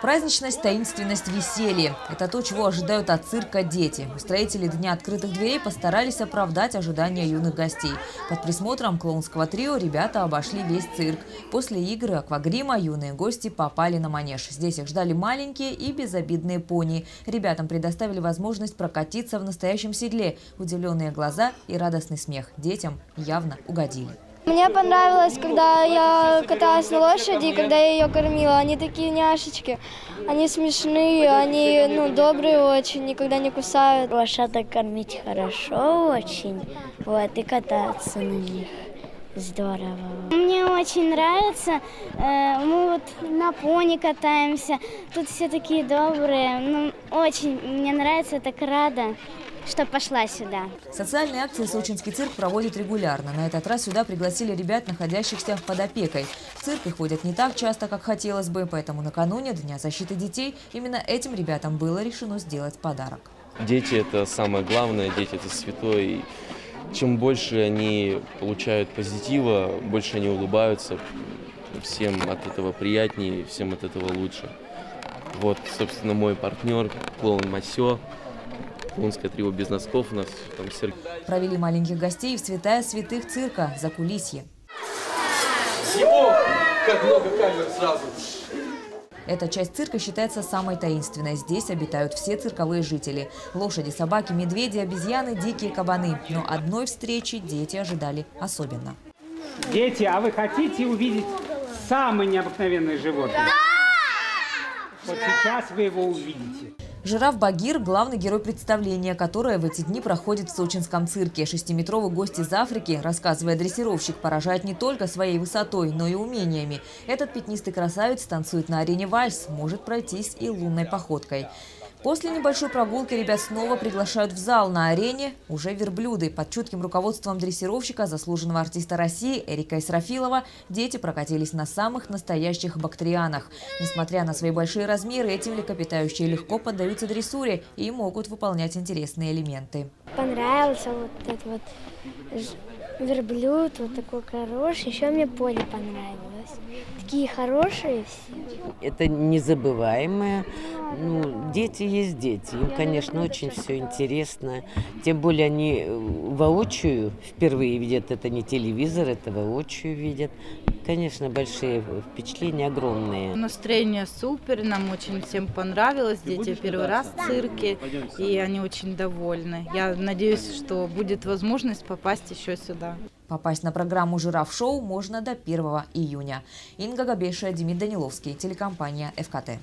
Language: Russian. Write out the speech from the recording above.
Праздничность, таинственность, веселье – это то, чего ожидают от цирка дети. Устроители Дня открытых дверей постарались оправдать ожидания юных гостей. Под присмотром клоунского трио ребята обошли весь цирк. После игры аквагрима юные гости попали на манеж. Здесь их ждали маленькие и безобидные пони. Ребятам предоставили возможность прокатиться в настоящем седле. Удивленные глаза и радостный смех детям явно угодили. Мне понравилось, когда я каталась на лошади, когда я ее кормила. Они такие няшечки, они смешные, они ну, добрые очень, никогда не кусают. Лошадок кормить хорошо очень, вот, и кататься на них. Здорово. Мне очень нравится. Э, мы вот на пони катаемся. Тут все такие добрые. Ну, очень мне нравится, так рада что пошла сюда. Социальные акции Сочинский цирк проводит регулярно. На этот раз сюда пригласили ребят, находящихся под опекой. В цирк их ходят не так часто, как хотелось бы, поэтому накануне Дня защиты детей именно этим ребятам было решено сделать подарок. Дети – это самое главное, дети – это святое. И чем больше они получают позитива, больше они улыбаются, всем от этого приятнее, всем от этого лучше. Вот, собственно, мой партнер, клоун Масё, клоунское трио без носков у нас там цирк. Провели маленьких гостей в святая святых цирка за кулисье. Всего, как много камер сразу. Эта часть цирка считается самой таинственной. Здесь обитают все цирковые жители. Лошади, собаки, медведи, обезьяны, дикие кабаны. Но одной встречи дети ожидали особенно. Дети, а вы хотите увидеть самое необыкновенное животное? Да! Вот сейчас вы его увидите. Жираф Багир – главный герой представления, которое в эти дни проходит в сочинском цирке. Шестиметровый гость из Африки, рассказывая дрессировщик, поражает не только своей высотой, но и умениями. Этот пятнистый красавец танцует на арене вальс, может пройтись и лунной походкой. После небольшой прогулки ребят снова приглашают в зал на арене уже верблюды. Под чутким руководством дрессировщика, заслуженного артиста России Эрика Исрафилова, дети прокатились на самых настоящих бактерианах. Несмотря на свои большие размеры, эти млекопитающие легко поддаются дрессуре и могут выполнять интересные элементы. Понравился вот этот вот верблюд, вот такой хороший. Еще мне поле понравилось. Такие хорошие все. Это незабываемое ну, дети есть дети. Им, конечно, очень все интересно. Тем более они э, воочию впервые видят. Это не телевизор, это воочию видят. Конечно, большие впечатления огромные. Настроение супер, нам очень всем понравилось. Дети первый раз в цирке, и они очень довольны. Я надеюсь, что будет возможность попасть еще сюда. Попасть на программу «Жираф-шоу» можно до 1 июня. Инга Габеша, Демид Даниловский, телекомпания «ФКТ».